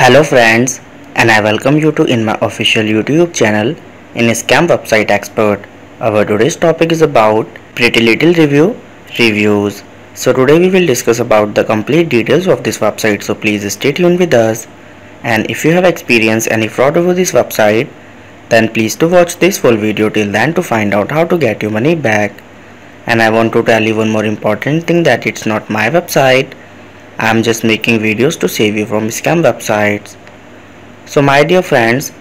Hello friends and I welcome you to in my official YouTube channel in Scam Website Expert. Our today's topic is about Pretty Little Review Reviews. So today we will discuss about the complete details of this website so please stay tuned with us. And if you have experienced any fraud over this website then please to watch this full video till then to find out how to get your money back. And I want to tell you one more important thing that it's not my website I am just making videos to save you from scam websites. So my dear friends,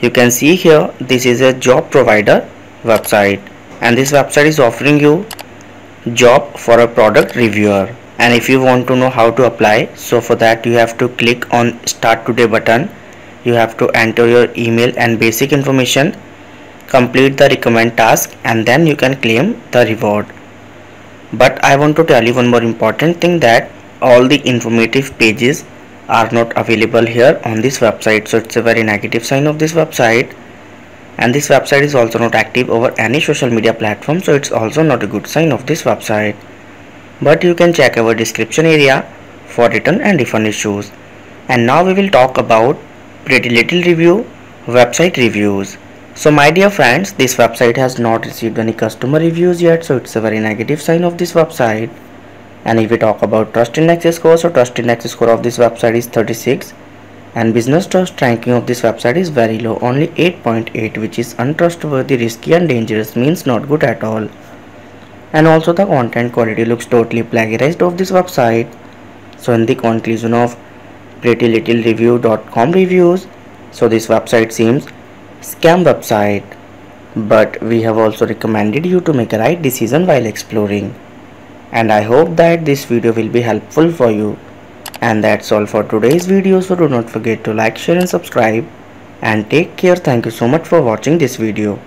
you can see here this is a job provider website. And this website is offering you job for a product reviewer. And if you want to know how to apply so for that you have to click on start today button. You have to enter your email and basic information complete the recommend task and then you can claim the reward. But I want to tell you one more important thing that all the informative pages are not available here on this website so it's a very negative sign of this website. And this website is also not active over any social media platform so it's also not a good sign of this website. But you can check our description area for return and refund issues. And now we will talk about pretty little review website reviews. So my dear friends this website has not received any customer reviews yet so it's a very negative sign of this website and if we talk about trust index score so trust index score of this website is 36 and business trust ranking of this website is very low only 8.8 which is untrustworthy risky and dangerous means not good at all. And also the content quality looks totally plagiarized of this website. So in the conclusion of prettylittlereview.com reviews so this website seems scam website. But we have also recommended you to make a right decision while exploring and I hope that this video will be helpful for you. And that's all for today's video so do not forget to like, share and subscribe and take care. Thank you so much for watching this video.